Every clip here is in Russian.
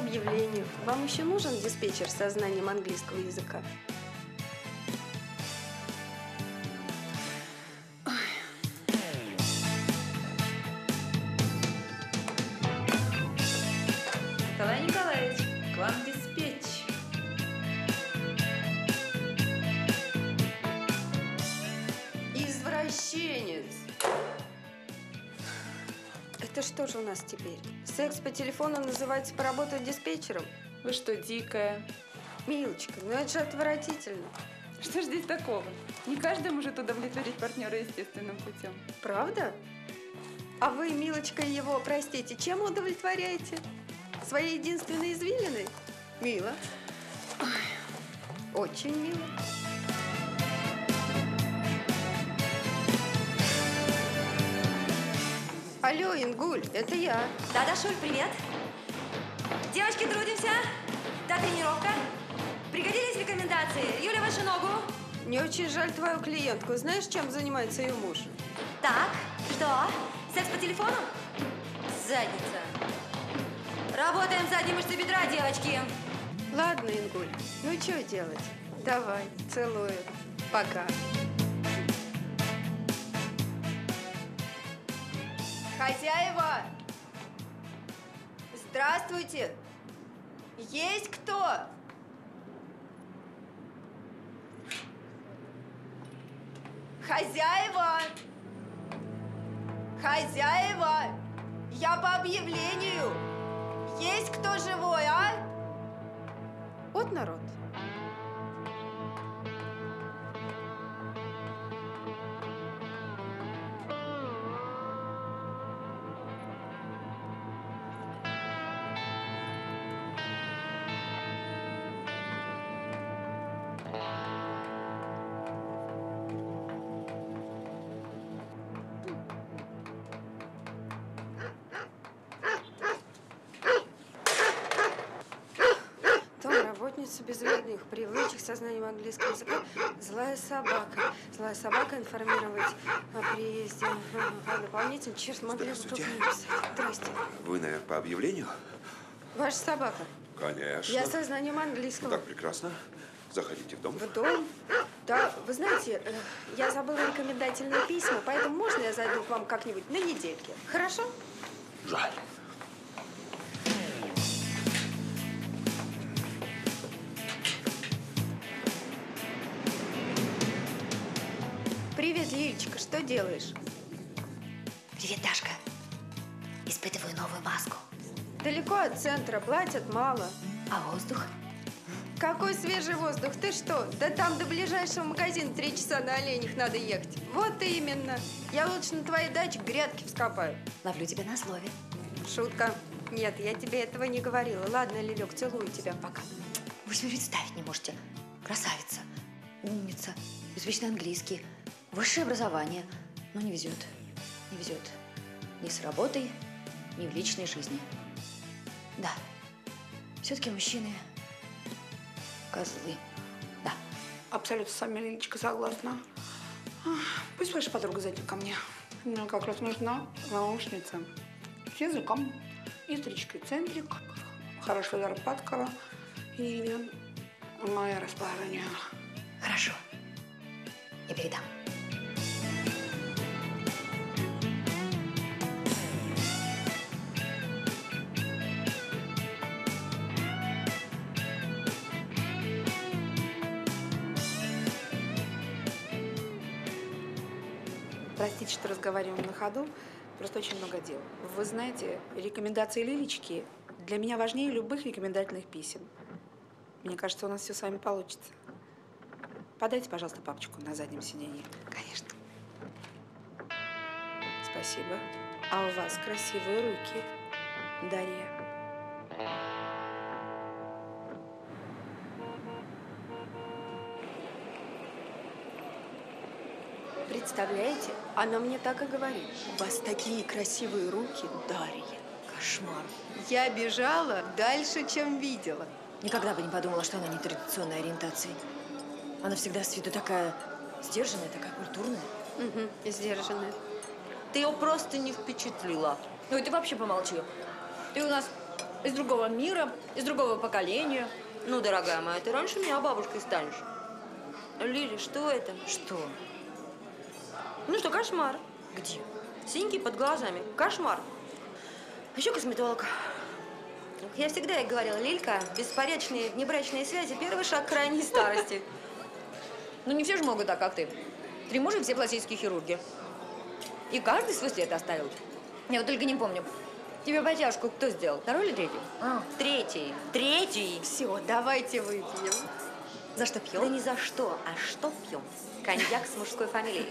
объявлению. Вам еще нужен диспетчер со знанием английского языка? Это что же у нас теперь? Секс по телефону называется поработать диспетчером? Вы что, дикая? Милочка, ну это же отвратительно. Что ж здесь такого? Не каждый может удовлетворить партнера естественным путем. Правда? А вы, Милочка, его, простите, чем удовлетворяете? Своей единственной извилиной? Мило. Очень мило. Алло, Ингуль, это я. Да, да, Шуль, привет. Девочки, трудимся. Да, тренировка. Пригодились рекомендации? Юля, вашу ногу. Мне очень жаль твою клиентку. Знаешь, чем занимается ее муж? Так, что? Секс по телефону? Задница. Работаем задней мышцей бедра, девочки. Ладно, Ингуль, ну что делать? Давай, целую. Пока. Хозяева! Здравствуйте! Есть кто? Хозяева! Хозяева! Я по объявлению! Есть кто живой, а? Вот народ. Домработница без вредных привычек, сознанием английского языка, злая собака. Злая собака информировать о приезде. Ага, Дополнительно, черт, могли бы только написать. Здрасте. Вы, наверное, по объявлению? Ваша собака. Конечно. Я со знанием английского. Так, прекрасно. Заходите в дом. В дом? Да, вы знаете, э, я забыла рекомендательные письма, поэтому можно я зайду к вам как-нибудь на недельке? Хорошо? Жаль. Делаешь? Привет, Дашка. Испытываю новую маску. Далеко от центра, платят мало. А воздух? Какой свежий воздух, ты что? Да там до ближайшего магазина три часа на оленях надо ехать. Вот именно. Я лучше на твоей даче грядки вскопаю. Ловлю тебя на слове. Шутка. Нет, я тебе этого не говорила. Ладно, Лилек, целую тебя пока. Вы себе представить не можете. Красавица, умница, извечный английский, высшее образование. Но не везет. Не везет. Ни с работой, ни в личной жизни. Да. Все-таки мужчины козлы. Да. Абсолютно с вами, Лилечка, согласна. Пусть ваша подруга зайдет ко мне. Мне как раз нужна наушница. С языком. И стричкой центрик. Хорошая зарплатка. И мое расположение. Хорошо. Я передам. Разговариваем на ходу. Просто очень много дел. Вы знаете, рекомендации Лилечки для меня важнее любых рекомендательных писем. Мне кажется, у нас все с вами получится. Подайте, пожалуйста, папочку на заднем сиденье. Конечно. Спасибо. А у вас красивые руки, Дарья. Представляете? Она мне так и говорит. У вас такие красивые руки, Дарья. Кошмар. Я бежала дальше, чем видела. Никогда бы не подумала, что она не традиционной ориентации. Она всегда с виду такая сдержанная, такая культурная. Угу, сдержанная. Ты ее просто не впечатлила. Ну и ты вообще помолчи. Ты у нас из другого мира, из другого поколения. Ну, дорогая моя, ты раньше меня бабушкой станешь. Лили, что это? Что? Ну что, кошмар. Где? Синьки под глазами. Кошмар. А еще косметолог. Я всегда ей говорила, Лилька, беспорядочные внебрачные связи – первый шаг к крайней старости. Ну не все же могут так, как ты. Три мужа и все пластические хирурги. И каждый свой след оставил. Я вот только не помню. Тебе потяжку кто сделал? Второй или третий? А, Третий. Третий. Все, давайте выпьем. За что Да пьем? не за что, а что пьем? Коньяк с мужской фамилией.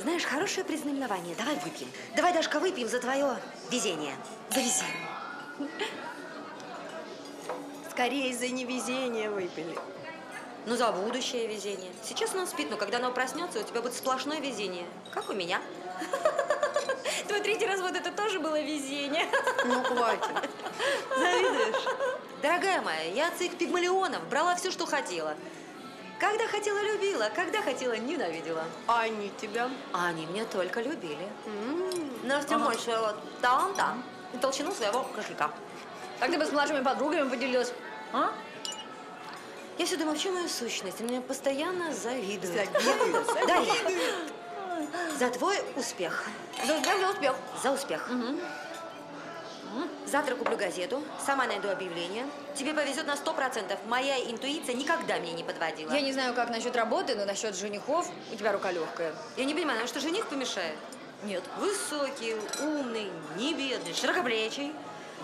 Знаешь, хорошее предзнаменование. Давай выпьем. Давай, Дашка, выпьем за твое везение. За везение. Скорее за невезение выпили. Ну, за будущее везение. Сейчас он спит, но когда оно проснется, у тебя будет сплошное везение. Как у меня. Твой третий развод это тоже было везение. Ну, хватит. Завидуешь? Дорогая моя, я от своих пигмалионов брала все, что хотела. Когда хотела, любила, когда хотела, ненавидела. А они тебя? А они меня только любили. Но с тем больше таланта и толщину своего кошелька. Так ты бы с младшими подругами поделилась. А? Я все думаю, в чем моя сущность? Меня постоянно завидуют. Завидуют, Да, За твой успех. За успех, за успех. За успех. Завтра куплю газету, сама найду объявление. Тебе повезет на сто процентов. Моя интуиция никогда меня не подводила. Я не знаю, как насчет работы, но насчет женихов у тебя рука легкая. Я не понимаю, а что жених помешает? Нет. Высокий, умный, не бедный, широкоплечий.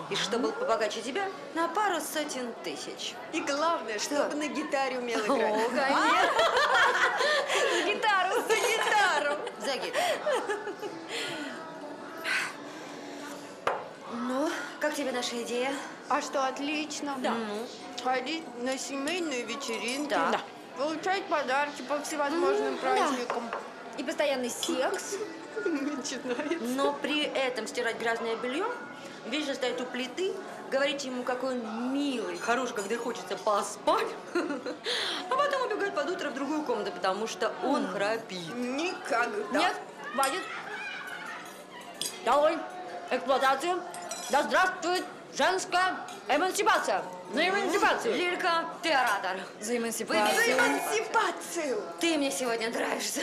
И что был побогаче тебя? На пару сотен тысяч. И главное, чтобы на гитаре умел играть. О, конечно. За гитару, за гитару. Загид. Ну, тебе наша идея? А что, отлично. Да. Ну, Ходить на семейные вечеринки. Да. Да. Получать подарки по всевозможным праздникам. И постоянный секс. Начинает. но при этом стирать грязное белье, вечно стоять у плиты, говорить ему, какой он милый, хороший, когда хочется поспать, а потом убегать под утро в другую комнату, потому что он храпит. Никогда. Нет, хватит. Долой. Эксплуатацию. Да здравствует женская эмансипация. За эмансипацию. Лилька, ты оратор. За эмансипацию. эмансипацию. Ты мне сегодня нравишься.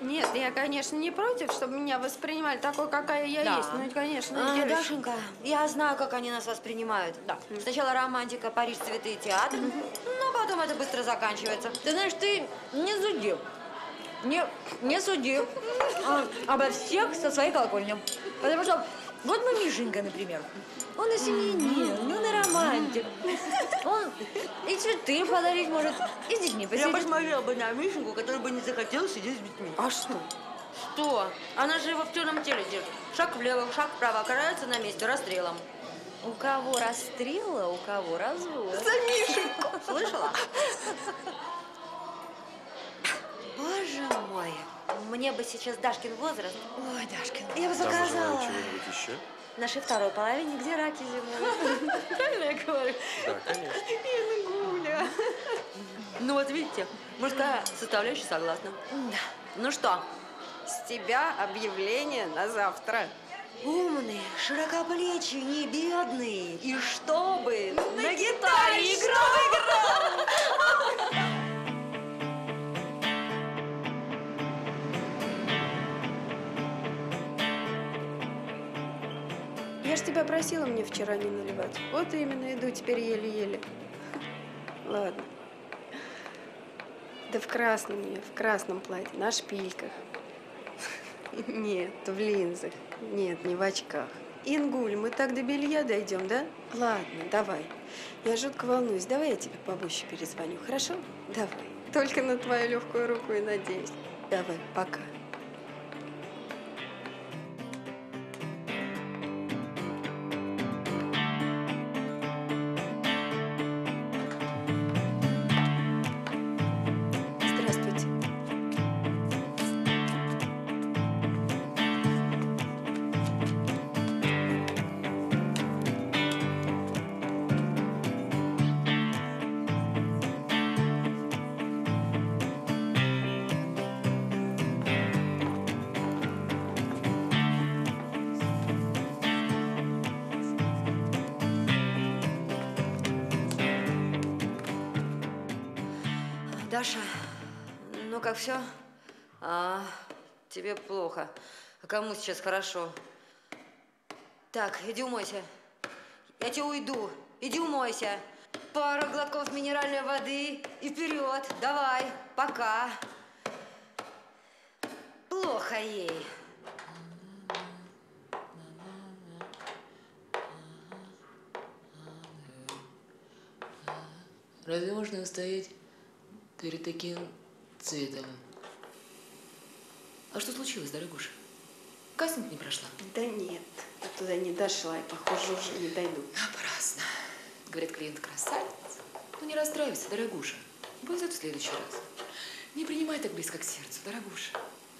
Нет, я, конечно, не против, чтобы меня воспринимали такой, какая я Да. есть. Ну, конечно, А. Дашенька, я знаю, как они нас воспринимают. Да. Сначала романтика, Париж, цветы и театр, но потом это быстро заканчивается. Ты знаешь, ты не суди. Не, не суди а, обо всех со своей колокольни. Потому что вот мой Мишенька, например. Он и семьянин, он и романтик. Он и цветы подарить может, и с детьми Я посидеть. посмотрела бы на Мишеньку, который бы не захотел сидеть с детьми. А что? Что? Она же его в черном теле держит. Шаг влево, шаг вправо, карается на месте расстрелом. У кого расстрела, у кого развод. Слышала? Боже мой, мне бы сейчас Дашкин возраст. Ой, Дашкин. Я бы заказала. чего-нибудь еще? Нашей второй половине, где раки зимуют. Правильно я говорю? Да, конечно. Ну вот видите, мужская составляющая согласна. Да. Ну что, С тебя объявление на завтра. умный, широкоплечий, не бедный. И чтобы на, гитаре играл. Просила мне вчера не наливать. Вот именно, иду теперь еле-еле. Ладно. Да в красном я, в красном платье, на шпильках. Нет, в линзах. Нет, не в очках. Ингуль, мы так до белья дойдем, да? Ладно, давай. Я жутко волнуюсь. Давай я тебе побольше перезвоню, хорошо? Давай. Только на твою легкую руку и надеюсь. Давай, пока. Как все? А, тебе плохо. А кому сейчас хорошо? Так, иди умойся. Я тебе уйду. Иди умойся. Пару глотков минеральной воды и вперед. Давай, пока. Плохо ей. Разве можно устоять перед таким цветом? А что случилось, дорогуша? Кастинг не прошла? Да нет, я туда не дошла и, похоже, уже не дойду. Напрасно. Говорят, клиент красавец. Ну не расстраивайся, дорогуша. Будет в следующий раз. Не принимай так близко к сердцу, дорогуша.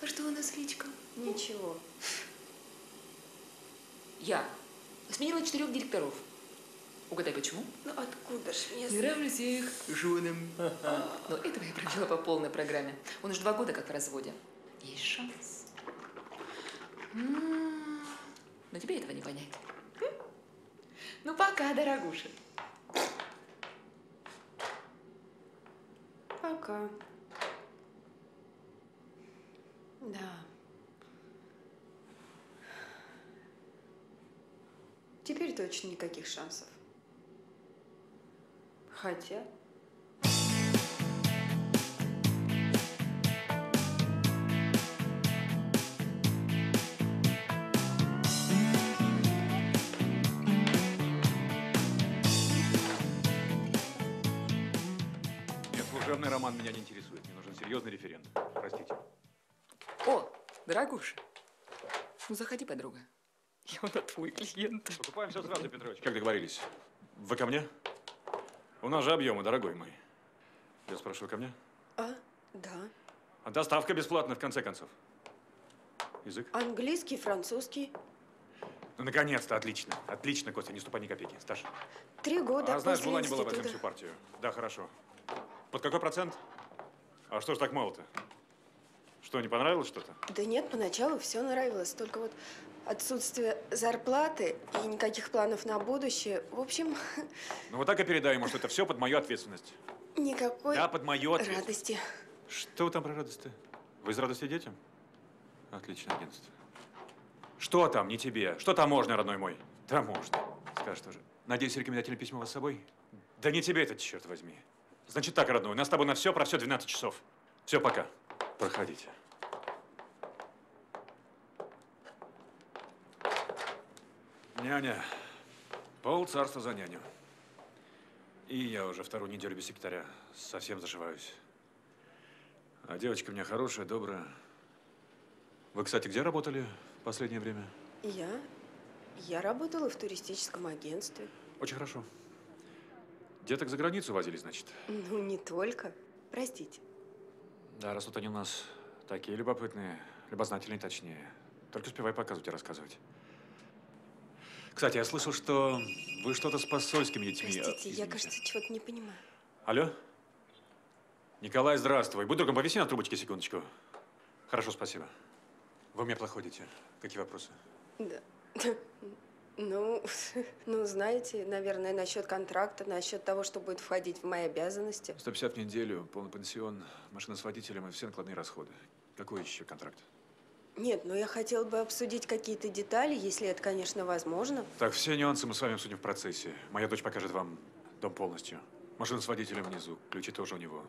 А что у нас личка? Ничего. Я сменила четырех директоров. Угадай, почему? Ну откуда ж мне Не нравлюсь я их женам. Но этого я провела по полной программе. Он уже два года как в разводе. Есть шанс. М, Но тебе этого не понять. Ну, пока, дорогуша. Пока. Да. Теперь точно никаких шансов. Хотя... Нет, служебный роман меня не интересует. Мне нужен серьезный референт. Простите. О, дорогуша. Ну, заходи, подруга. Я вот твой клиент. Покупаем все сразу, Петрович. Как договорились. Вы ко мне? У нас же объемы, дорогой мой. Я спрашиваю, ко мне? А, да. А доставка бесплатная, в конце концов. Язык? Английский, французский. Ну, наконец-то, отлично. Отлично, Костя, не ступай ни копейки. Стаж. Три года а знаешь, была не была в этом всю партию. Да, хорошо. Под какой процент? А что ж так мало-то? Что, не понравилось что-то? Да нет, поначалу все нравилось. Только вот отсутствие зарплаты и никаких планов на будущее. В общем, Ну, вот так и передай ему, что это все под мою ответственность. никакой Да, под мою ответственность. радости. Что вы там про радость-то? Вы из радости детям? Отличное агентство. Что там, не тебе? Что таможня, родной мой? Таможня. Скажешь тоже. Надеюсь, рекомендательное письмо у вас с собой? Да не тебе это, черт возьми. Значит так, родной, у нас с тобой на все про все 12 часов. Все, пока. Проходите. Няня. Пол царства за няню. И я уже вторую неделю без секретаря. Совсем зашиваюсь. А девочка у меня хорошая, добрая. Вы, кстати, где работали в последнее время? Я? Я работала в туристическом агентстве. Очень хорошо. Деток за границу возили, значит? Ну, не только. Простите. Да, раз вот они у нас такие любопытные, любознательные точнее. Только успевай показывать и рассказывать. Кстати, я слышал, что вы что-то с посольскими детьми. а, Простите, я, кажется, чего-то не понимаю. Алло? Николай, здравствуй. Будь другом, повиси на трубочке секундочку. Хорошо, спасибо. Вы мне плоходите. Какие вопросы? Да. Ну, ну, знаете, наверное, насчет контракта, насчет того, что будет входить в мои обязанности. 150 в неделю, полный пансион, машина с водителем и все накладные расходы. Какой еще контракт? Нет, но я хотела бы обсудить какие-то детали, если это, конечно, возможно. Так, все нюансы мы с вами обсудим в процессе. Моя дочь покажет вам дом полностью. Машина с водителем внизу, ключи тоже у него.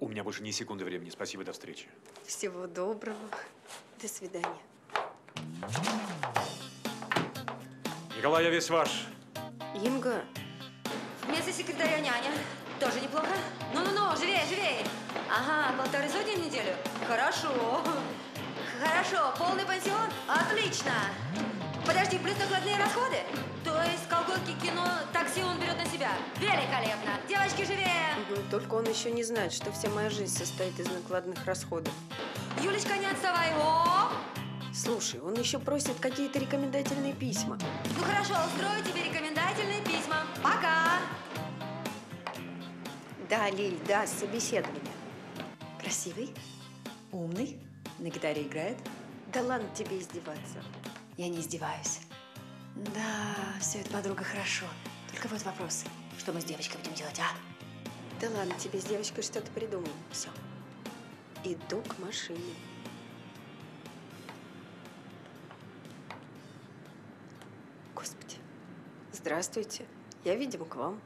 У меня больше ни секунды времени. Спасибо, до встречи. Всего доброго. До свидания. Николай, я весь ваш. Инга, Вместо секретаря няня. Тоже неплохо. Ну-ну-ну, живее, живее. Ага, полторы сотни в неделю? Хорошо. Хорошо, полный пансион? Отлично. Подожди, плюс накладные расходы? То есть колготки, кино, такси он берет на себя? Великолепно. Девочки, живее. ну, только он еще не знает, что вся моя жизнь состоит из накладных расходов. Юлечка, не отставай. О! Слушай, он еще просит какие-то рекомендательные письма. Ну хорошо, устрою тебе рекомендательные письма. Пока. Да, Лиль, да, собеседование. Красивый, умный, на гитаре играет. Да ладно тебе издеваться. Я не издеваюсь. Да, все это, подруга, хорошо. Только вот вопрос. Что мы с девочкой будем делать, а? Да ладно, тебе с девочкой что-то придумал. Все. Иду к машине. Господи. Здравствуйте. Я, видимо, к вам.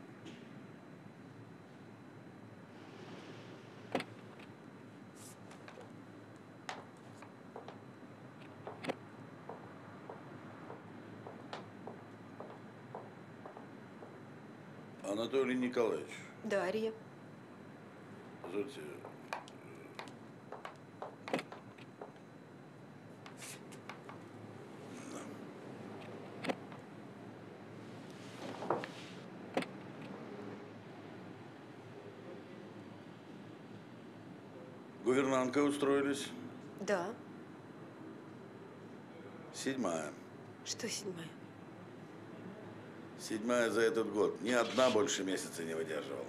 Анатолий Николаевич, Дарья. позвольте, гувернанткой устроились? Да. Седьмая. Что седьмая? Седьмая за этот год. Ни одна больше месяца не выдерживала.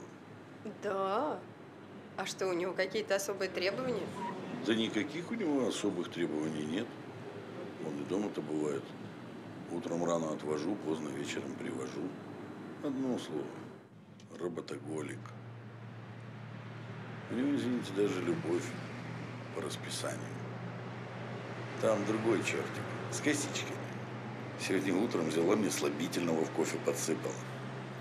Да. А что, у него какие-то особые требования? Да никаких у него особых требований нет. Он и дома-то бывает. Утром рано отвожу, поздно вечером привожу. Одно слово. Работоголик. У него, извините, даже любовь по расписанию. Там другой чертик, с косичками. Сегодня утром взяла мне слабительного в кофе подсыпала.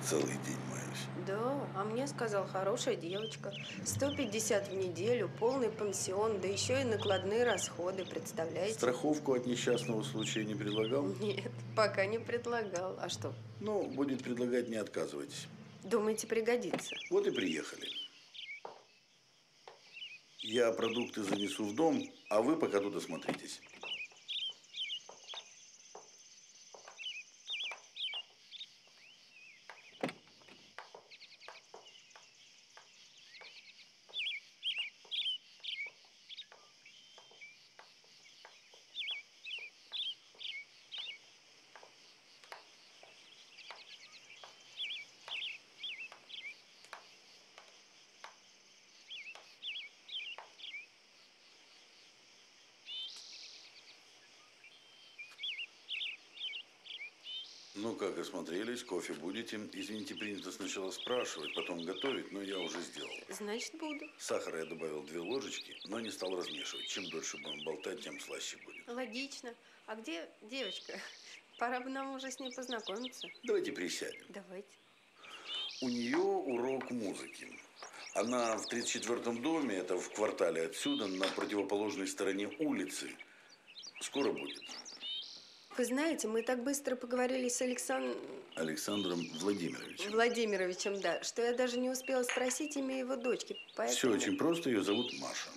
Целый день маюсь. Да, а мне сказал, хорошая девочка. 150 в неделю, полный пансион, да еще и накладные расходы, представляете? Страховку от несчастного случая не предлагал? Нет, пока не предлагал. А что, Ну, будет предлагать, не отказывайтесь. думаете, пригодится? Вот и приехали. Я продукты занесу в дом, а вы пока тут осмотритесь. Ну как, осмотрелись, кофе будете? Извините, принято сначала спрашивать, потом готовить, но я уже сделал. Значит, буду. Сахара я добавил две ложечки, но не стал размешивать. Чем дольше будем болтать, тем слаще будет. Логично. А где девочка? Пора бы нам уже с ней познакомиться. Давайте присядем. Давайте. У нее урок музыки. Она в 34-м доме, это в квартале отсюда, на противоположной стороне улицы. Скоро будет. Вы знаете, мы так быстро поговорили с Александром Александром Владимировичем. Владимировичем, да, что я даже не успела спросить имя его дочки. Все Поэтому... очень просто, ее зовут Маша.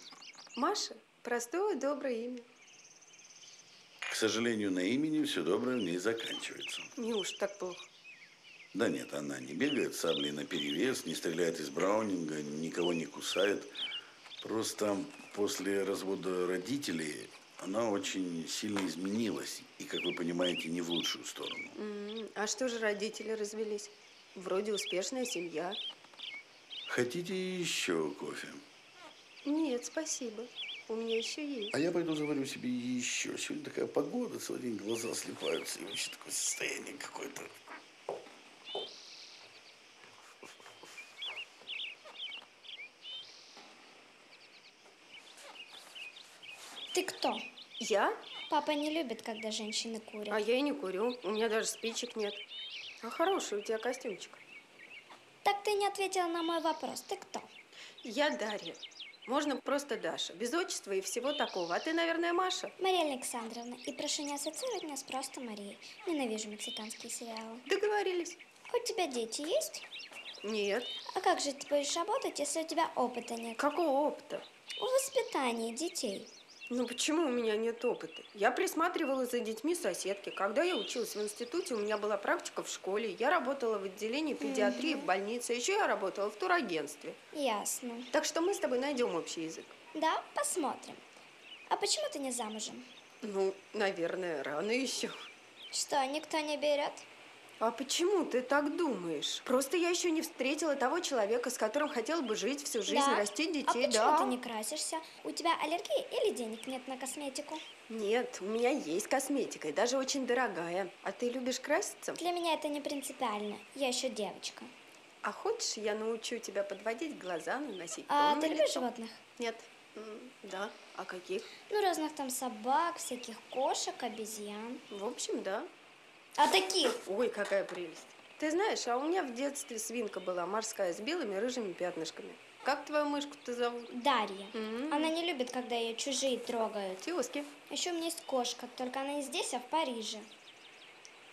Маша? Простое, доброе имя. К сожалению, на имени все доброе в ней заканчивается. Неужто так плохо? Да нет, она не бегает саблей наперевес, не стреляет из браунинга, никого не кусает. Просто после развода родителей она очень сильно изменилась. И, как вы понимаете, не в лучшую сторону. А что же родители развелись? Вроде успешная семья. Хотите еще кофе? Нет, спасибо. У меня еще есть. А я пойду заварю себе еще. Сегодня такая погода, целый день глаза слепаются. И вообще такое состояние какое-то. Ты кто? Я? Папа не любит, когда женщины курят. А я и не курю. У меня даже спичек нет. А хороший у тебя костюмчик. Так ты не ответила на мой вопрос. Ты кто? Я Дарья. Можно просто Даша. Без отчества и всего такого. А ты, наверное, Маша? Мария Александровна. И прошу не ассоциировать меня с просто Марией. Ненавижу мексиканские сериалы. Договорились. У тебя дети есть? Нет. А как же ты будешь работать, если у тебя опыта нет? Какого опыта? В воспитании детей. Ну почему у меня нет опыта? Я присматривала за детьми соседки. Когда я училась в институте, у меня была практика в школе. Я работала в отделении педиатрии в больнице. Еще я работала в турагентстве. Ясно. Так что мы с тобой найдем общий язык. Да, посмотрим. А почему ты не замужем? Ну, наверное, рано еще. Что, никто не берет? А почему ты так думаешь? Просто я еще не встретила того человека, с которым хотела бы жить всю жизнь, Да? растить А детей, почему да. ты не красишься? У тебя аллергия или денег нет на косметику? Нет, у меня есть косметика, и даже очень дорогая. А ты любишь краситься? Для меня это не принципиально. Я еще девочка. А хочешь, я научу тебя подводить глаза, наносить А ты любишь лицо? животных? Нет. Да. А каких? Ну, разных там собак, всяких кошек, обезьян. В общем, да. А таких? Ой, какая прелесть. Ты знаешь, а у меня в детстве свинка была морская с белыми рыжими пятнышками. Как твою мышку-то зовут? Дарья. М. Она не любит, когда ее чужие трогают. Тёзки. Еще у меня есть кошка, только она не здесь, а в Париже.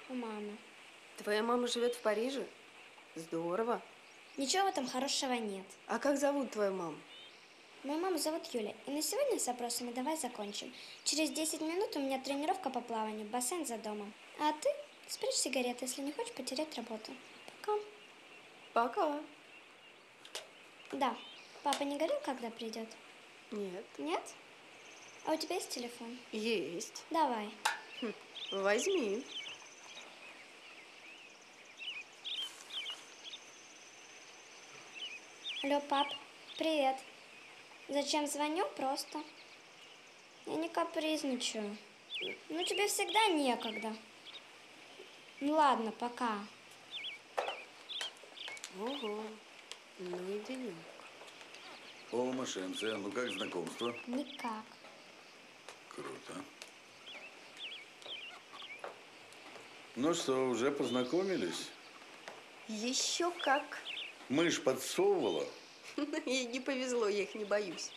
У мамы. Твоя мама живет в Париже? Здорово. Ничего в этом хорошего нет. А как зовут твою маму? Мою маму зовут Юля. И на сегодня с вопросами давай закончим. Через 10 минут у меня тренировка по плаванию, бассейн за домом. А ты спрячь сигареты, если не хочешь потерять работу. Пока. Пока. Да. Папа не говорил, когда придет? Нет. Нет? А у тебя есть телефон? Есть. Давай. Хм, Возьми. Алло, пап, привет. Зачем звоню? Просто. Я не капризничаю. Ну, тебе всегда некогда. Ну, ладно, пока. Ого. Ну и денек. О, Машенце, ну как знакомство? Никак. Круто. Ну что, уже познакомились? Еще как. Мышь подсовывала? Ей не повезло, я их не боюсь.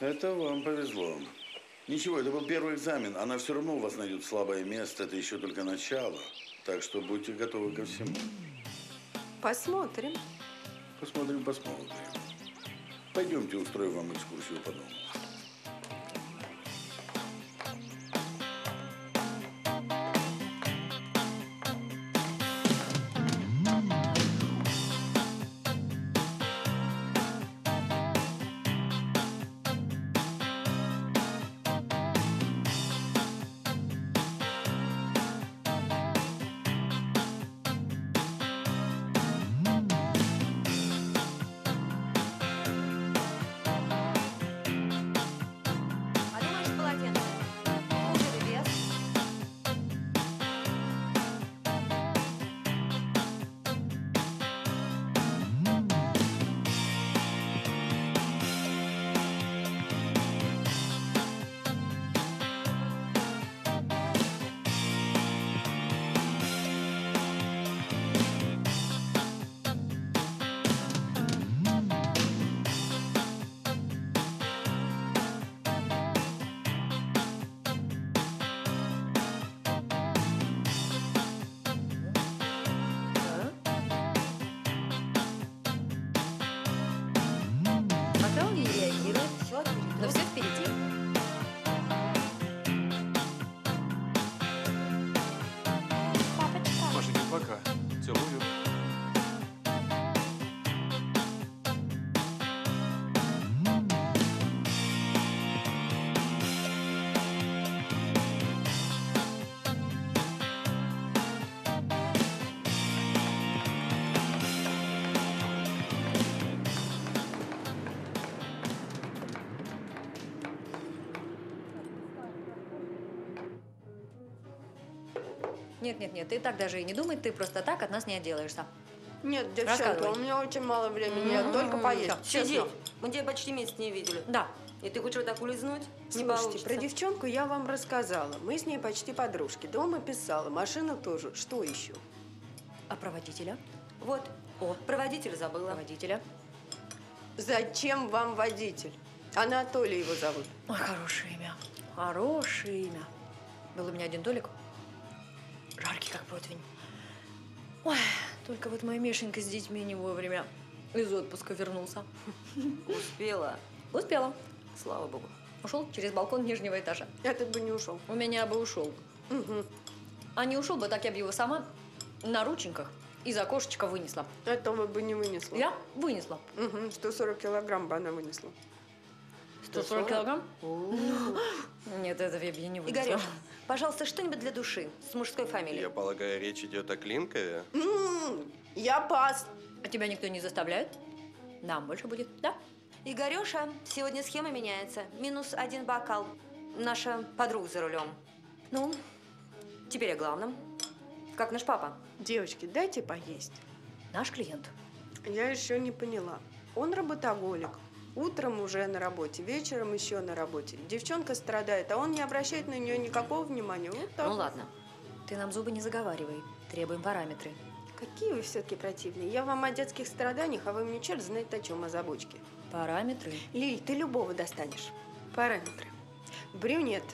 Это вам повезло. Ничего, это был первый экзамен. Она все равно у вас найдет слабое место. Это еще только начало. Так что будьте готовы ко всему. Посмотрим. Посмотрим, посмотрим. Пойдемте, устрою вам экскурсию по дому. Целую. Нет, нет, нет, ты так даже и не думай, ты просто так от нас не отделаешься. Нет, девчонка, у меня очень мало времени, я только поесть. Всё, Сиди. Мы тебя почти месяц не видели. Да. И ты хочешь вот так улизнуть? не Слушайте, получится. про девчонку я вам рассказала. Мы с ней почти подружки. Дома писала, машину тоже. Что еще? А про водителя? Вот. О, проводителя забыла. Водителя. Зачем вам водитель? Анатолий его зовут. Ой, хорошее имя. Хорошее имя. Был у меня один Толик. Жаркий, как противень. Ой, только вот мой Мишенька с детьми не вовремя из отпуска вернулся. Успела. Успела. Слава богу. Ушел через балкон нижнего этажа. Этот бы не ушел. У меня бы ушел. Угу. А не ушел бы, так я бы его сама на рученьках из окошечка вынесла. Этого бы не вынесла. Я вынесла. Угу. 140 килограмм бы она вынесла. 140 килограмм? Нет, этого я бы не вынесла. Игорёш, пожалуйста, что-нибудь для души с мужской фамилией. Я полагаю, речь идет о Клинкове? М, Я пас. А тебя никто не заставляет? Нам больше будет, да? Игореша, сегодня схема меняется. Минус один бокал. Наша подруга за рулем. Ну, теперь о главном. Как наш папа? Девочки, дайте поесть. Наш клиент. Я еще не поняла. Он работоголик. Утром уже на работе, вечером еще на работе. Девчонка страдает, а он не обращает на нее никакого внимания. Вот так. Ну ладно. Ты нам зубы не заговаривай. Требуем параметры. Какие вы все-таки противные. Я вам о детских страданиях, а вы мне черт знает о чем, о забочке. Параметры? Лиль, ты любого достанешь. Параметры. Брюнет.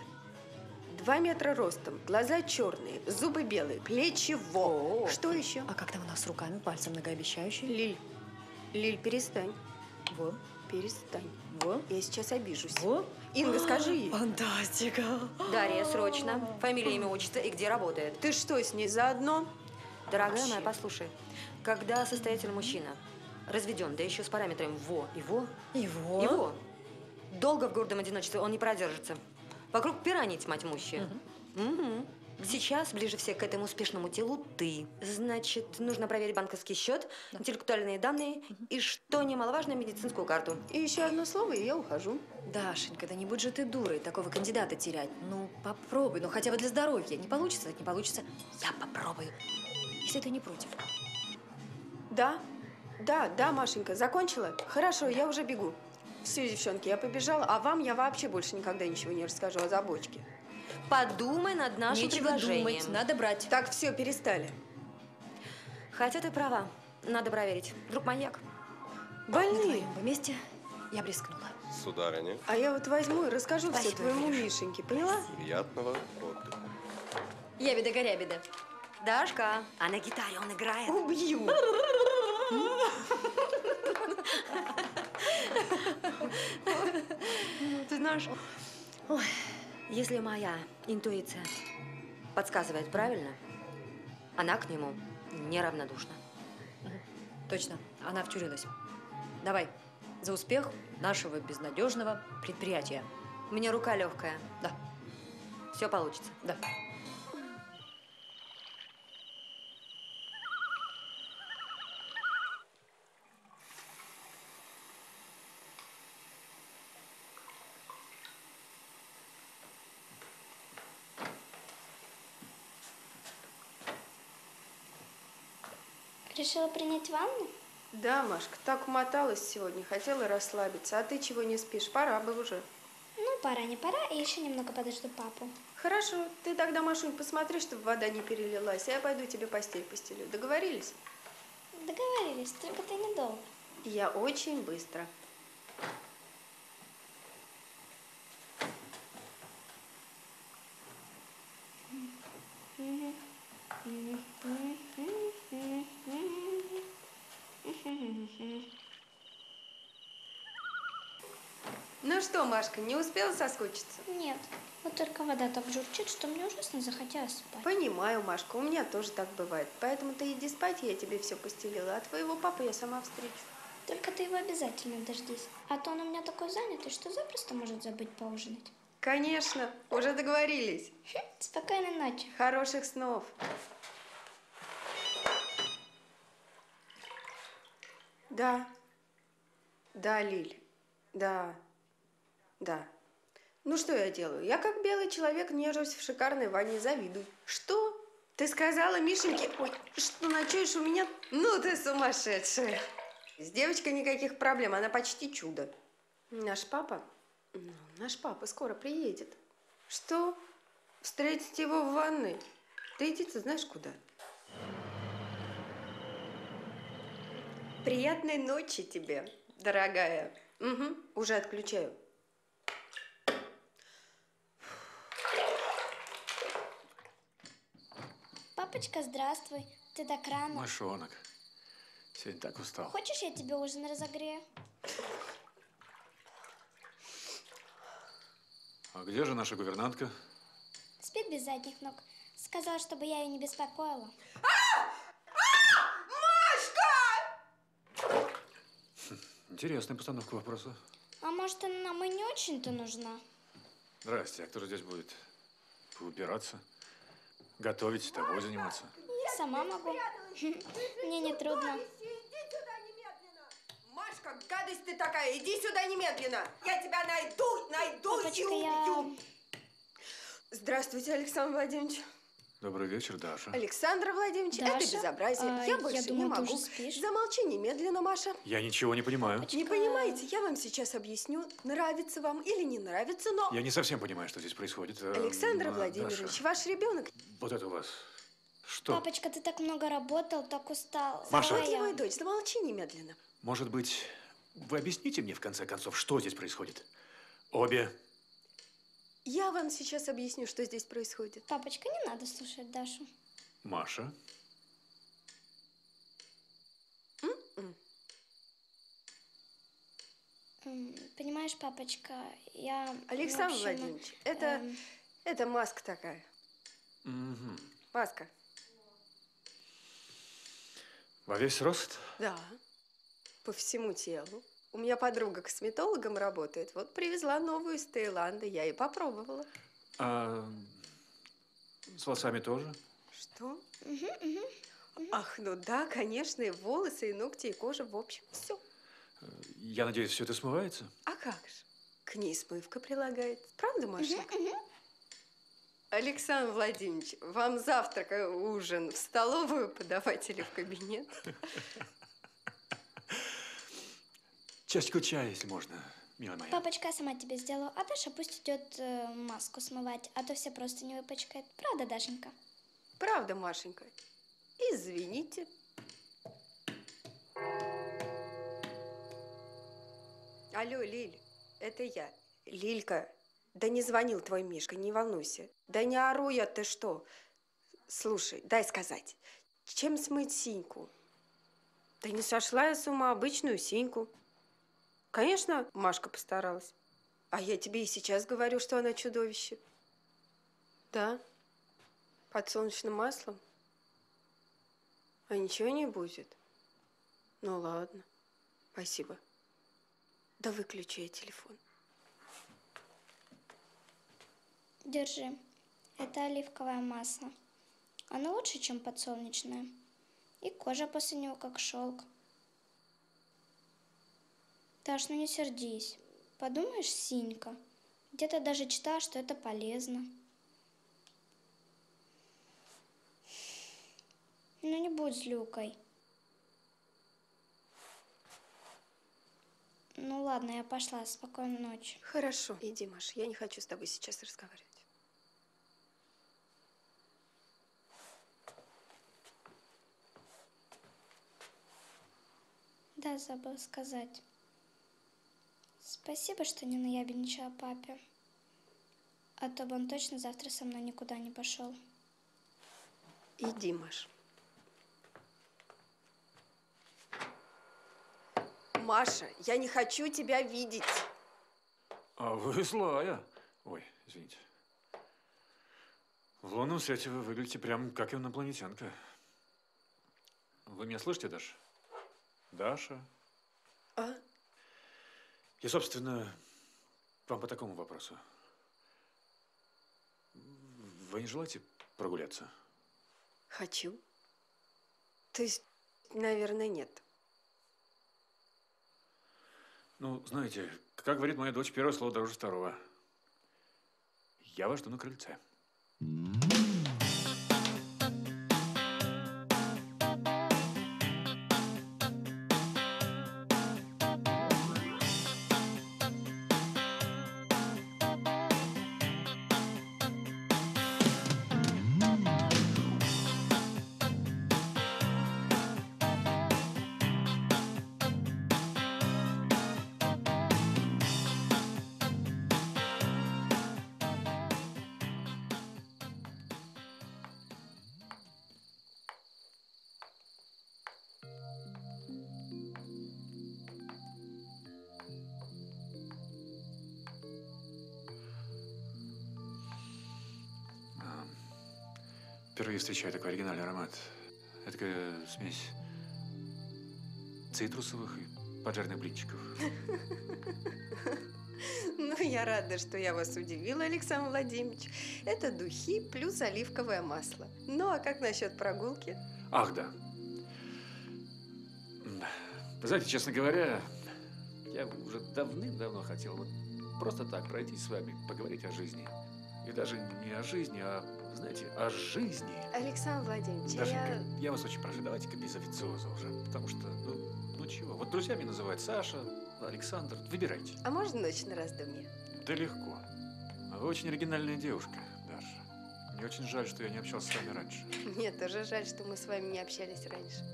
Два метра ростом, глаза черные, зубы белые, плечи во. Что еще? А как там у нас с руками, пальцем многообещающий? Лиль, Лиль, перестань. Во. Перестань. Во. Я сейчас обижусь. Во. Инга, скажи ей. Фантастика. Дарья, срочно. Фамилия, имя, отчество и где работает. Ты что, с ней заодно? Дорогая Вообще. моя, послушай. Когда состоятельный мужчина разведен, да еще с параметрами ВО и ВО, Его? его, долго в гордом одиночестве он не продержится. Вокруг пираний тьма тьмущая. Мгм. Сейчас ближе всех к этому успешному телу ты. Значит, нужно проверить банковский счет, интеллектуальные данные и, что немаловажно, медицинскую карту. И еще одно слово, и я ухожу. Дашенька, да не будь же ты дурой такого кандидата терять. Ну, попробуй, ну хотя бы для здоровья. Не получится, так не получится. Я попробую. Если ты не против. Да, да, да, Машенька, закончила? Хорошо, я уже бегу. Все, девчонки, я побежала, а вам я вообще больше никогда ничего не расскажу о забочке. Подумай над нашим Нечего предложением. думать, надо брать. Так, все, перестали. Хотя ты права. Надо проверить. Вдруг маньяк. Больные. бы месте я бы рискнула. Сударыня, А я вот возьму и расскажу все Спасибо, твоему Миша. Мишеньке, поняла? приятного отдыха. Ябеда-горябеда. Дашка, а на гитаре он играет. Убью. Ну, Ты знаешь, ой, если моя интуиция подсказывает правильно, она к нему неравнодушна. Точно, она втюрилась. Давай, за успех нашего безнадежного предприятия. Мне рука легкая. Да, Все получится. да. Решила принять ванну? Да, Машка, так умоталась сегодня, хотела расслабиться. А ты чего не спишь? Пора бы уже. Ну, пора, не пора, и еще немного подожду папу. Хорошо, ты тогда, Машунь, посмотри, чтобы вода не перелилась, а я пойду тебе постель постелю. Договорились? Договорились, только ты недолго. Я очень быстро. Ну что, Машка, не успела соскучиться? Нет, вот только вода так журчит, что мне ужасно захотелось спать. Понимаю, Машка, у меня тоже так бывает. Поэтому ты иди спать, я тебе все постелила, а твоего папу я сама встречу. Только ты его обязательно дождись. А то он у меня такой занятый, что запросто может забыть поужинать. Конечно, уже договорились. Спокойной ночи. Хороших снов. Да. Да, Лиль. Да. Да. Ну что я делаю? Я как белый человек нежусь в шикарной ванне, завидуй. Что? Ты сказала Мишеньке, ой, что ночуешь у меня? Ну ты сумасшедшая. С девочкой никаких проблем, она почти чудо. Наш папа, ну, наш папа скоро приедет. Что? Встретить его в ванной? Да иди ты знаешь куда. Приятной ночи тебе, дорогая. Угу, уже отключаю. Папочка, здравствуй. Ты так рано. Мышонок. Сегодня так устал. Хочешь, я тебе ужин разогрею? А где же наша гувернантка? Спит без задних ног. Сказала, чтобы я ее не беспокоила. Интересная постановка вопроса. А может, она нам и не очень-то нужна? Здрасте, а кто же здесь будет? Убираться? Готовить, тобой заниматься? Я сама могу. Мне не трудно. Машка, гадость ты такая, иди сюда немедленно. Я тебя найду, найду Папочка, и я... убью. Здравствуйте, Александр Владимирович. Добрый вечер, Даша. Александр Владимирович, это Даша? безобразие. А, я я больше не думала, ты могу. Замолчи немедленно, Маша. Я ничего не понимаю. Не понимаете, я вам сейчас объясню, нравится вам или не нравится, но... Я не совсем понимаю, что здесь происходит. Э, Александр а, Владимирович, Даша, ваш ребенок... вот это у вас. Что? Папочка, ты так много работал, так устал. Маша. Давай я. Дочь, замолчи немедленно. Может быть, вы объясните мне, в конце концов, что здесь происходит? Обе. Я вам сейчас объясню, что здесь происходит. Папочка, не надо слушать Дашу. Маша. М, Понимаешь, папочка, я... Александр общем, Владимирович, это, эм, это маска такая. Мгм. Маска. Во весь рост? Да. По всему телу. У меня подруга косметологом работает. Вот привезла новую из Таиланда. Я и попробовала. А с волосами тоже? Что? Ах, ну да, конечно, и волосы, и ногти, и кожа, в общем, все. Я надеюсь, все это смывается? А как же? К ней смывка прилагается. Правда, Машенька? Александр Владимирович, вам завтрак, и ужин в столовую подавать или в кабинет? Чашечку чая, если можно, милая моя. Папочка, я сама тебе сделаю, а Даша пусть идет э, маску смывать, а то все просто не выпачкает. Правда, Дашенька? Правда, Машенька? Извините. Алло, Лиль, это я. Лилька, да не звонил твой Мишка, не волнуйся. Да не ору я, ты что? Слушай, дай сказать, чем смыть синьку? Да не сошла я с ума обычную синьку. Конечно, Машка постаралась. А я тебе и сейчас говорю, что она чудовище. Да, подсолнечным маслом. А ничего не будет? Ну ладно, спасибо. Да выключи я телефон. Держи. Это оливковое масло. Оно лучше, чем подсолнечное. И кожа после него как шелк. Даш, ну не сердись. Подумаешь, синька. Где-то даже читала, что это полезно. Ну не будь злюкой. Ну ладно, я пошла. Спокойной ночи. Хорошо. Иди, Маш, я не хочу с тобой сейчас разговаривать. Да, забыл сказать. Спасибо, что не наябедничала папе. А то бы он точно завтра со мной никуда не пошел. Иди, Маш. Маша, я не хочу тебя видеть. А вы злая. Ой, извините. В лунном свете вы выглядите прям как инопланетянка. Вы меня слышите, Даша? Даша? А? Я, собственно, вам по такому вопросу. Вы не желаете прогуляться? Хочу. То есть, наверное, нет. Ну, знаете, как говорит моя дочь, первое слово дороже второго. Я вас жду на крыльце. Впервые встречаю такой оригинальный аромат. Это такая смесь цитрусовых и поджаренных блинчиков. Ну, я рада, что я вас удивила, Александр Владимирович. Это духи плюс оливковое масло. Ну, а как насчет прогулки? Ах, да. Знаете, честно говоря, я уже давным-давно хотел вот просто так пройтись с вами, поговорить о жизни. И даже не о жизни, а, знаете, о жизни. Александр Владимирович, Дашенька, я... я вас очень прошу, давайте-ка без официоза уже. Потому что, ну, ну чего, вот друзьями называют Саша, Александр. Выбирайте. А можно ночь на раздумье? Да легко. А Вы очень оригинальная девушка, Даша. Мне очень жаль, что я не общался с вами раньше. Мне тоже жаль, что мы с вами не общались раньше.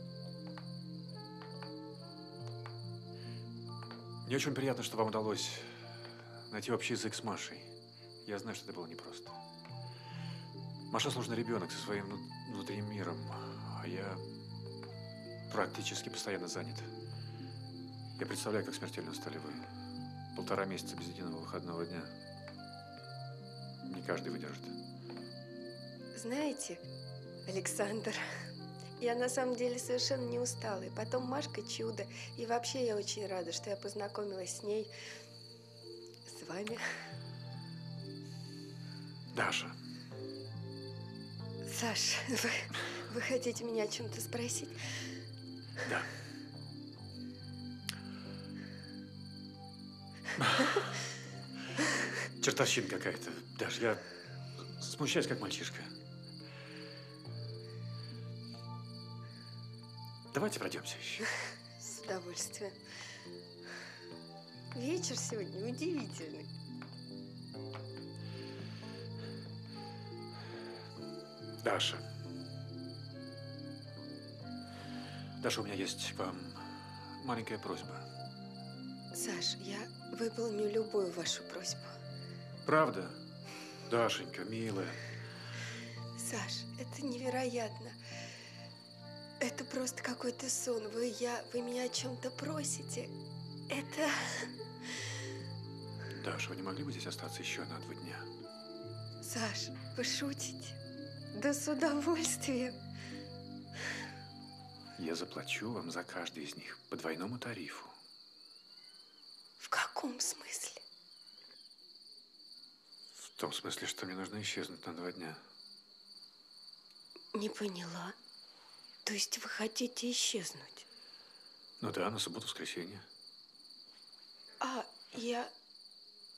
Мне очень приятно, что вам удалось найти общий язык с Машей. Я знаю, что это было непросто. Маша сложный ребенок со своим вну- внутренним миром, а я практически постоянно занят. Я представляю, как смертельно устали вы. Полтора месяца без единого выходного дня. Не каждый выдержит. Знаете, Александр, я на самом деле совершенно не устала. И потом Машка чудо. И вообще я очень рада, что я познакомилась с ней, с вами. Даша, Саш, вы, вы хотите меня о чем-то спросить? да. Чертовщина какая-то. Даш, я смущаюсь, как мальчишка. Давайте пройдемся еще. С удовольствием. Вечер сегодня удивительный. Даша. Даша, у меня есть к вам маленькая просьба. Саш, я выполню любую вашу просьбу. Правда? Дашенька, милая. Саш, это невероятно. Это просто какой-то сон. Вы, я, вы меня о чем-то просите. Это... Даша, вы не могли бы здесь остаться еще на два дня? Саш, вы шутите? Да с удовольствием. Я заплачу вам за каждый из них по двойному тарифу. В каком смысле? В том смысле, что мне нужно исчезнуть на два дня. Не поняла. То есть вы хотите исчезнуть? Ну да, на субботу-воскресенье. А, я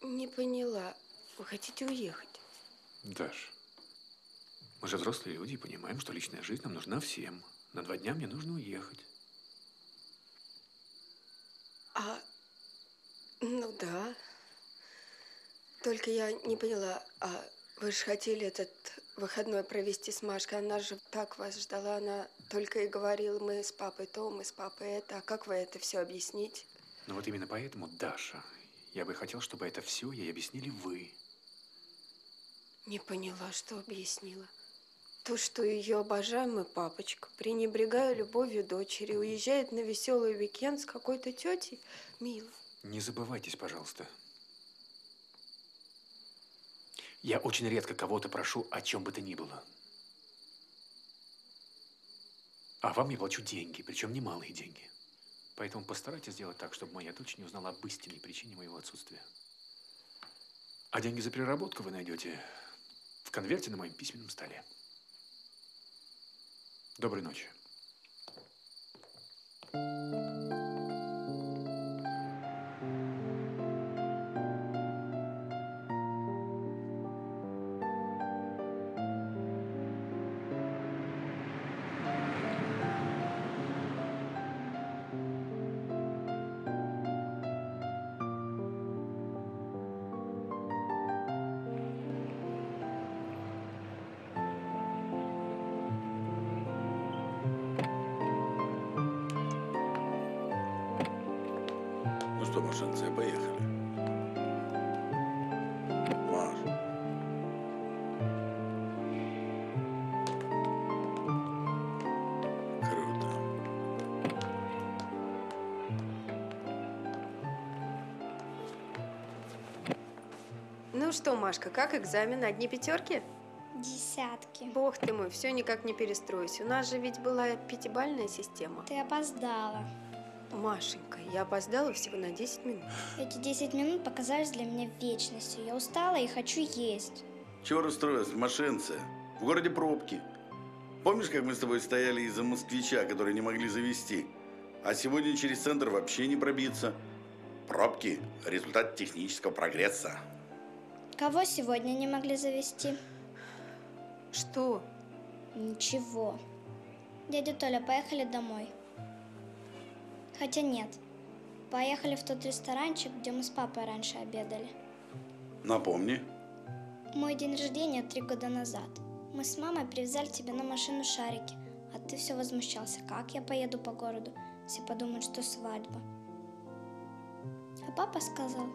не поняла. Вы хотите уехать? Даш, мы же взрослые люди и понимаем, что личная жизнь нам нужна всем. На два дня мне нужно уехать. А, ну да. Только я не поняла, а вы же хотели этот выходной провести с Машкой. Она же так вас ждала, она только и говорила, мы с папой то, мы с папой это. А как вы это все объясните? Но вот именно поэтому, Даша, я бы хотел, чтобы это все ей объяснили вы. Не поняла, что объяснила. То, что ее обожаемый папочка, пренебрегая любовью дочери, уезжает на веселый уикенд с какой-то тетей, мило. Не забывайтесь, пожалуйста. Я очень редко кого-то прошу о чем бы то ни было. А вам я плачу деньги, причем немалые деньги. Поэтому постарайтесь сделать так, чтобы моя дочь не узнала об истинной причине моего отсутствия. А деньги за переработку вы найдете в конверте на моем письменном столе. Доброй ночи. Ну Машка, как экзамен? Одни пятерки? Десятки. Бог ты мой, все никак не перестроюсь. У нас же ведь была пятибальная система. Ты опоздала. Машенька, я опоздала всего на 10 минут. Эти 10 минут показались для меня вечностью. Я устала и хочу есть. Чего расстроилась, Машенция? В городе пробки. Помнишь, как мы с тобой стояли из-за москвича, который не могли завести? А сегодня через центр вообще не пробиться. Пробки – результат технического прогресса. Кого сегодня не могли завести? Что? Ничего. Дядя Толя, поехали домой. Хотя нет. Поехали в тот ресторанчик, где мы с папой раньше обедали. Напомни. Мой день рождения три года назад. Мы с мамой привязали тебе на машину шарики, а ты все возмущался, как я поеду по городу. Все подумают, что свадьба. А папа сказал,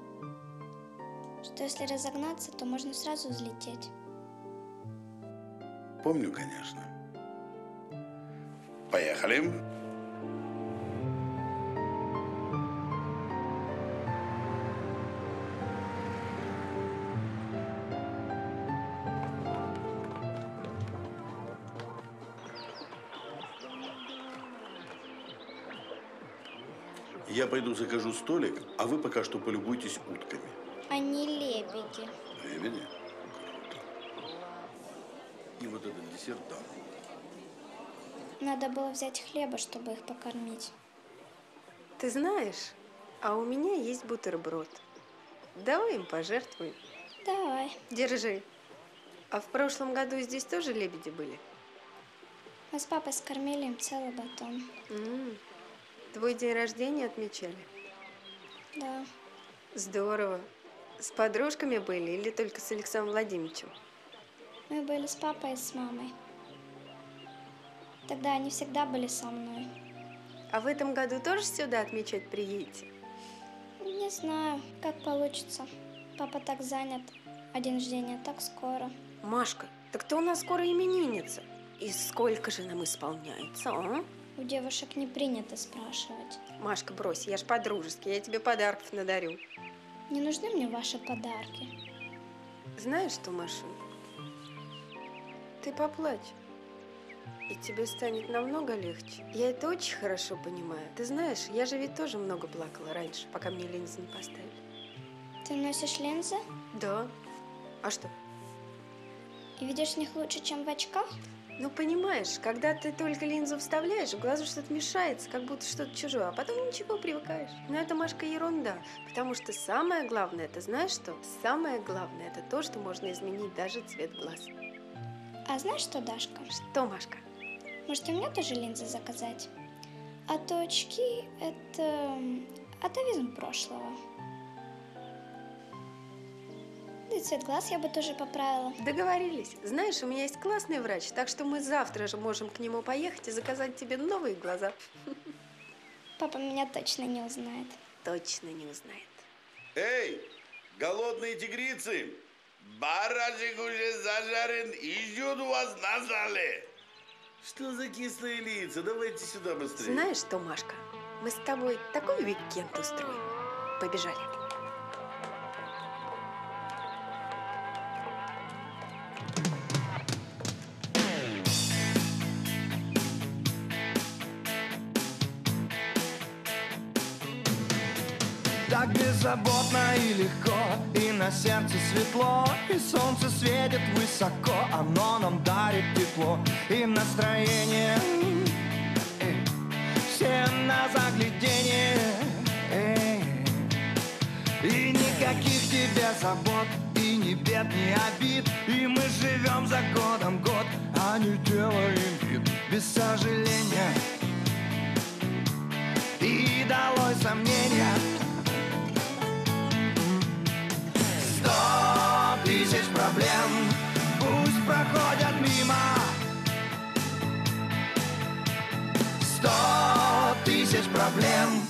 что если разогнаться, то можно сразу взлететь. Помню, конечно. Поехали. Я пойду закажу столик, а вы пока что полюбуйтесь утками. Они лебеди. Лебеди? Круто. И вот этот десерт там. Надо было взять хлеба, чтобы их покормить. Ты знаешь, а у меня есть бутерброд. Давай им пожертвуем. Давай. Держи. А в прошлом году здесь тоже лебеди были? Мы с папой скормили им целый батон. М, Твой день рождения отмечали? Да. Здорово. С подружками были или только с Александром Владимировичем? Мы были с папой и с мамой. Тогда они всегда были со мной. А в этом году тоже сюда отмечать приедете? Не знаю, как получится. Папа так занят, а день рождения так скоро. Машка, так ты у нас скоро именинница. И сколько же нам исполняется, а? У девушек не принято спрашивать. Машка, брось, я ж по-дружески, я тебе подарков надарю. Не нужны мне ваши подарки. Знаешь что, Машунь? Ты поплачь. И тебе станет намного легче. Я это очень хорошо понимаю. Ты знаешь, я же ведь тоже много плакала раньше, пока мне линзы не поставили. Ты носишь линзы Да. А что? и видишь в них лучше, чем в очках? Ну, понимаешь, когда ты только линзу вставляешь, в глазу что-то мешается, как будто что-то чужое, а потом ничего, привыкаешь. Но это, Машка, ерунда, потому что самое главное, это знаешь что? Самое главное, это то, что можно изменить даже цвет глаз. А знаешь что, Дашка? Что, Машка? Может, и мне тоже линзы заказать? А то очки – это атовизм прошлого. И цвет глаз я бы тоже поправила. Договорились. Знаешь, у меня есть классный врач, так что мы завтра же можем к нему поехать и заказать тебе новые глаза. Папа меня точно не узнает. Точно не узнает. Эй, голодные тигрицы! Барашек уже зажарен и ждет вас на зале. Что за кислые лица? Давайте сюда быстрее. Знаешь что, Машка? Мы с тобой такой уикенд устроим. Побежали. Беззаботно и легко, и на сердце светло, и солнце светит высоко, оно нам дарит тепло и настроение. Все на заглядение, эй. и никаких тебе забот, и ни бед, ни обид, и мы живем за годом год, а не делаем вид без сожаления. И долой сомнения. Проблем. Пусть проходят мимо. Сто тысяч проблем.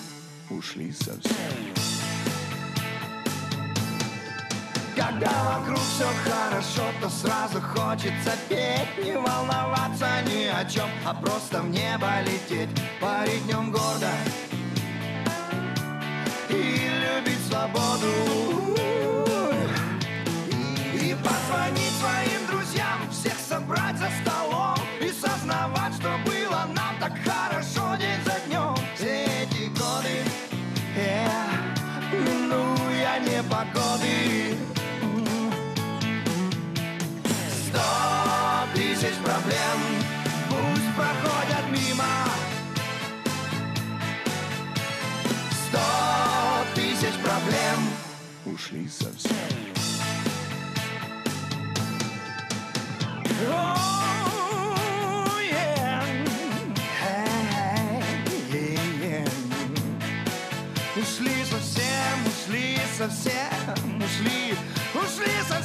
Ушли совсем. Когда вокруг все хорошо, то сразу хочется петь. Не волноваться ни о чем, а просто в небо лететь. Парить днем гордо. И любить свободу И позвонить своим совсем, ушли, ушли совсем,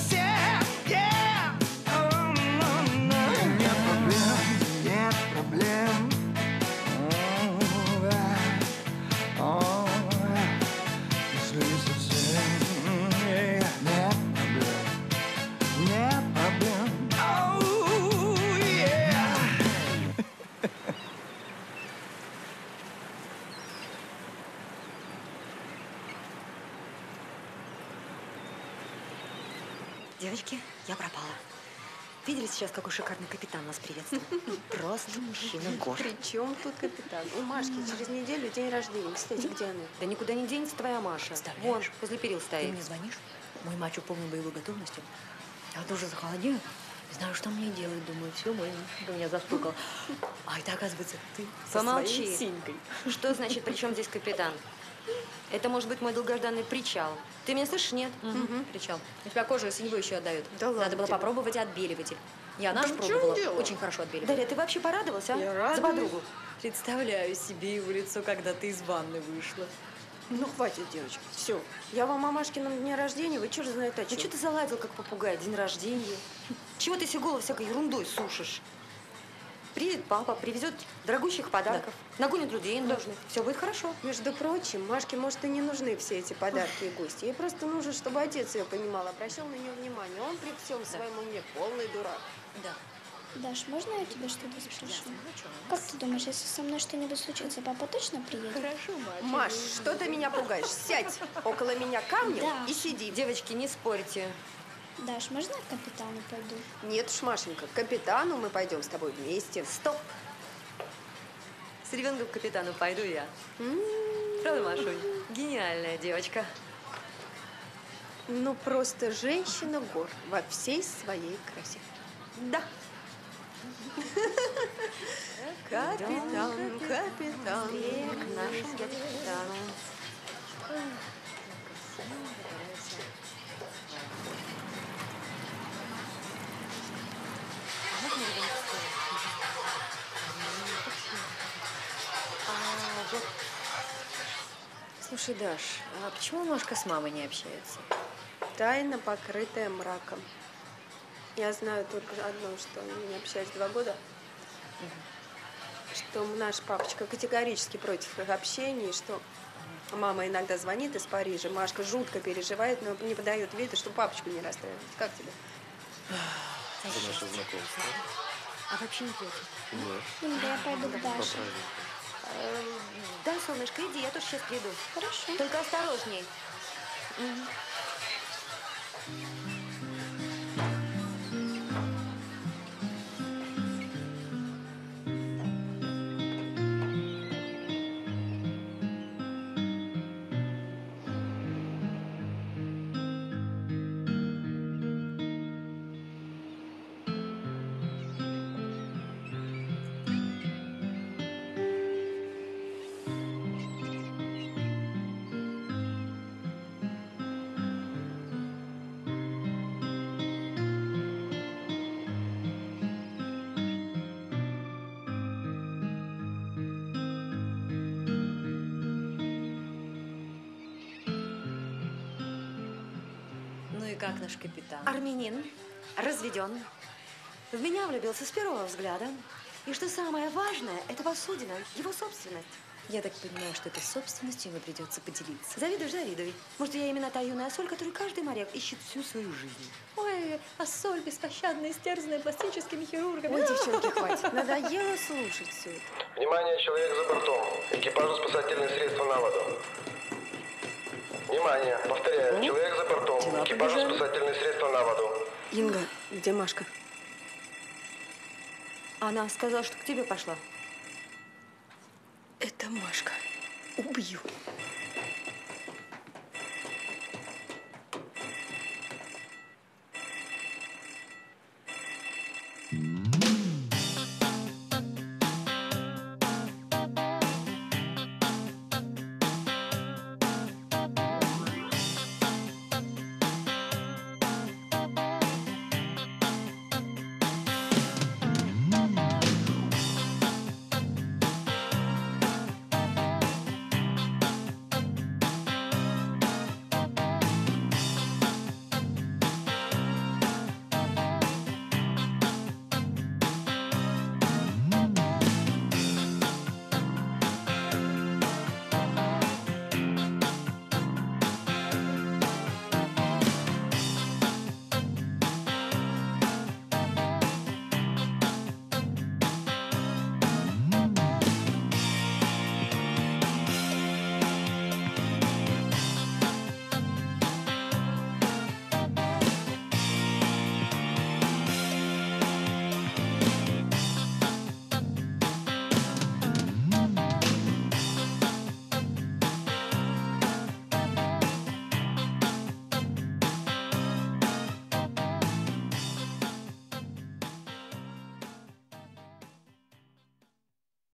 Просто мужчина гор. При чем тут капитан? У Машки через неделю день рождения. Кстати, где она? Да никуда не денется твоя Маша. Вон, возле перил Ты стоит. мне звонишь? Мой мачо полной боевой готовности. Я тоже захолодею. Знаю, что мне делать. Думаю, все, мой муж меня застукал. А это, оказывается, ты со Помолчи. своей синькой. Что значит, при чем здесь капитан? Это может быть мой долгожданный причал. Ты меня слышишь? Нет? Причал. У тебя кожа синеву еще отдает. Да ладно Надо было тебе. попробовать отбеливатель. Я наш Да пробовала. дело? Очень хорошо отбеливает. Дарья, ты вообще порадовалась, а? Я За радуюсь. подругу. Представляю себе его лицо, когда ты из ванны вышла. Ну, хватит, девочки. Все. Я вам о Машкином дне рождения, вы черт знает о Ну чем. что ты заладил, как попугай, день рождения? Чего ты себе голову всякой ерундой сушишь? Приедет папа, привезет дорогущих подарков, нагонит людей нужных. Все будет хорошо. Между прочим, Машке, может, и не нужны все эти подарки и гости. Ей просто нужно, чтобы отец ее понимал, обращал на нее внимание. Он при всем своем уме полный дурак. Да. Даш, можно я тебя что-то спрошу? Как ты думаешь, если со мной что-нибудь случится, папа точно приедет? Хорошо, мать. Маш, что ты меня пугаешь? Сядь около меня камнем Да. и сиди. Девочки, не спорьте. Даш, можно я к капитану пойду? Нет уж, Машенька, к капитану мы пойдем с тобой вместе. Стоп. С ребенком к капитану пойду я. Правда, Машунь? Гениальная девочка. Ну, просто женщина гор во всей своей красе. Да. Капитан, капитан. К нашему капитану. Слушай, Даш, а почему Машка с мамой не общается? Тайна, покрытая мраком. Я знаю только одно, что они не общались два года. Что наш папочка категорически против их общения, что мама иногда звонит из Парижа, Машка жутко переживает, но не подает вида, что папочку не расстраивает. Как тебе? За наше знакомство. А вообще не против? Нет. Инга, я пойду к Даше. Э, Да, солнышко, иди, я тоже сейчас приду. Хорошо. Только осторожней. Ну влюбился с первого взгляда. И что самое важное, это посудина, его собственность. Я так понимаю, что этой собственностью ему придется поделиться. Завидуешь, завидуй. Может, я именно та юная соль, которую каждый моряк ищет всю свою жизнь. Ой, а соль беспощадная, стерзанная пластическими хирургами. Ой, девчонки, хватит. Надоело слушать все это. Внимание, человек за бортом. Экипажу спасательные средства на воду. Внимание, повторяю, человек за бортом. Экипажу спасательные средства на воду. Инга, где Машка? Она сказала, что к тебе пошла. Это Машка. Убью.